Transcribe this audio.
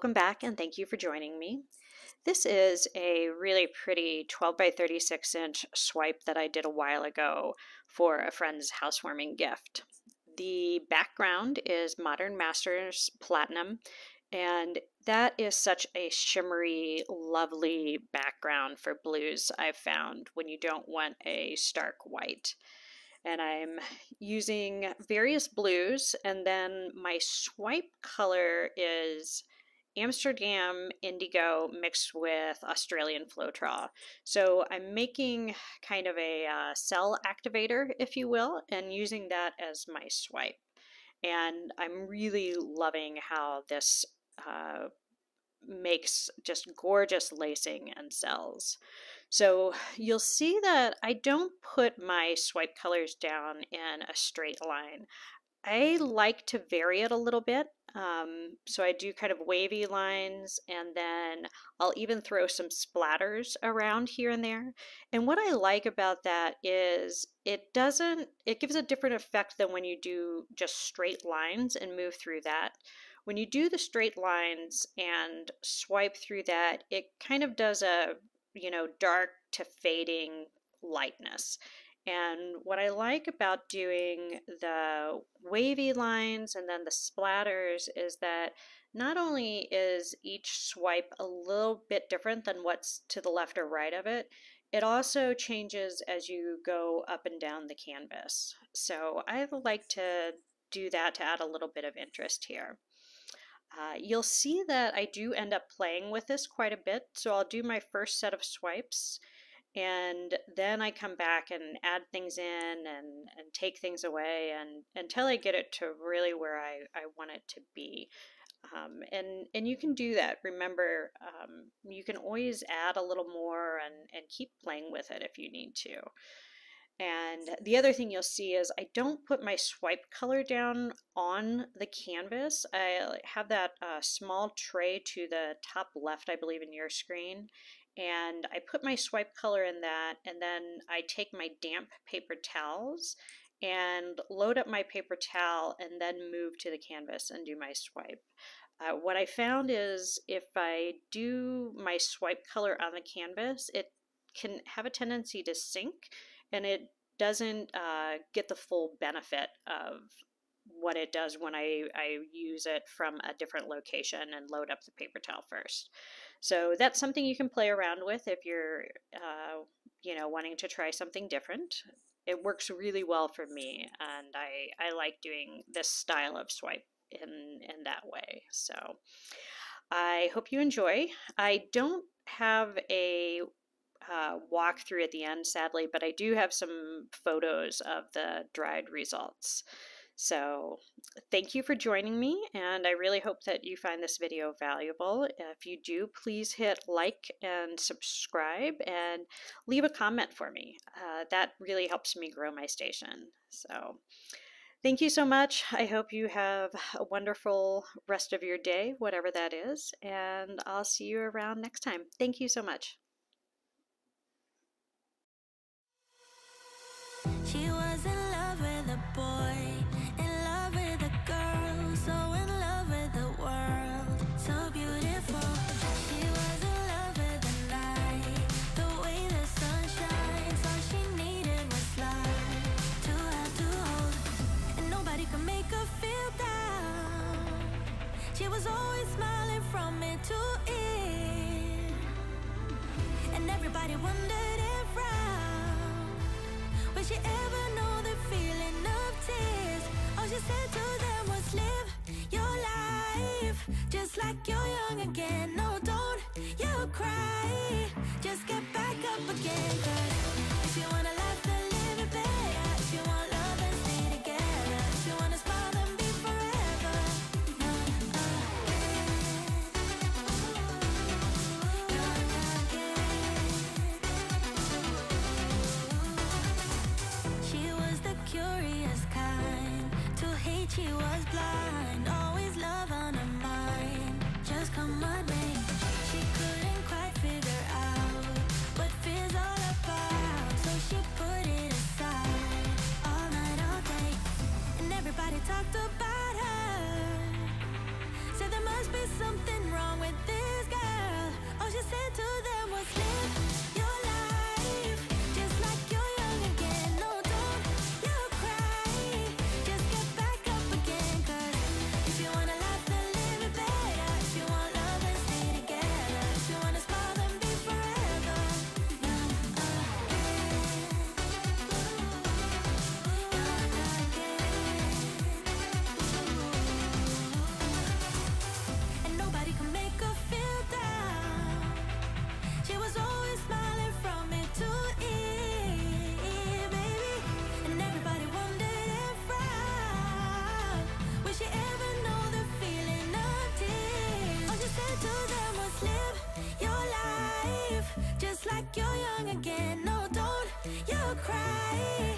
welcome back and thank you for joining me. This is a really pretty 12 by 36 inch swipe that I did a while ago for a friend's housewarming gift. The background is Modern Masters Platinum, and that is such a shimmery, lovely background for blues I've found when you don't want a stark white and I'm using various blues and then my swipe color is Amsterdam Indigo mixed with Australian Floetrol. So I'm making kind of a uh, cell activator, if you will, and using that as my swipe. And I'm really loving how this uh, makes just gorgeous lacing and cells. So you'll see that I don't put my swipe colors down in a straight line. I like to vary it a little bit. Um, so I do kind of wavy lines and then I'll even throw some splatters around here and there. And what I like about that is it doesn't, it gives a different effect than when you do just straight lines and move through that. When you do the straight lines and swipe through that, it kind of does a you know, dark to fading lightness. And what I like about doing the wavy lines and then the splatters is that not only is each swipe a little bit different than what's to the left or right of it, it also changes as you go up and down the canvas. So I like to do that to add a little bit of interest here. Uh, you'll see that I do end up playing with this quite a bit. So I'll do my first set of swipes and then I come back and add things in and, and take things away and until I get it to really where I, I want it to be. Um, and and you can do that. Remember, um, you can always add a little more and, and keep playing with it if you need to. And the other thing you'll see is I don't put my swipe color down on the canvas. I have that uh, small tray to the top left, I believe, in your screen. And I put my swipe color in that, and then I take my damp paper towels and load up my paper towel and then move to the canvas and do my swipe. Uh, what I found is if I do my swipe color on the canvas, it can have a tendency to sink and it doesn't uh, get the full benefit of what it does when I, I use it from a different location and load up the paper towel first. So that's something you can play around with if you're, uh, you know, wanting to try something different. It works really well for me, and I, I like doing this style of swipe in, in that way. So I hope you enjoy. I don't have a uh, walkthrough at the end, sadly, but I do have some photos of the dried results. So thank you for joining me, and I really hope that you find this video valuable. If you do, please hit like and subscribe and leave a comment for me. Uh, that really helps me grow my station. So thank you so much. I hope you have a wonderful rest of your day, whatever that is, and I'll see you around next time. Thank you so much. Was always smiling from it to end. And everybody wondered around Would she ever know the feeling of tears? All she said to them was live your life Just like you're young again No, don't you cry Just get back up again Cause you wanna talked about her. Said crying.